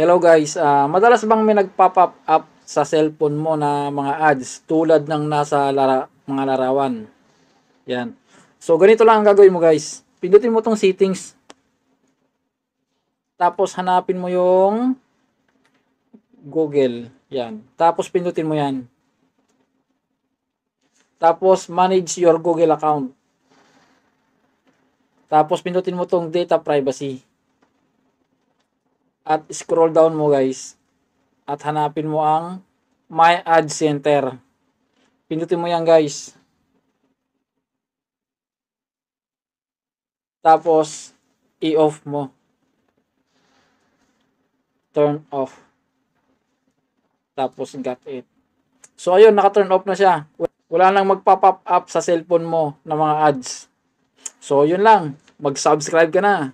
Hello guys, Ah, madalas bang may nagpop-up up sa cellphone mo na mga ads tulad ng nasa lara, mga larawan? Yan. So ganito lang ang gagawin mo guys. Pindutin mo tong settings. Tapos hanapin mo yung Google. Yan. Tapos pindutin mo yan. Tapos manage your Google account. Tapos pindutin mo tong data privacy. At scroll down mo guys. At hanapin mo ang My Ad Center. Pindutin mo yan guys. Tapos i-off mo. Turn off. Tapos got it. So ayun, naka-turn off na siya. Wala nang magpa-pop up sa cellphone mo ng mga ads. So yun lang. Mag-subscribe ka na.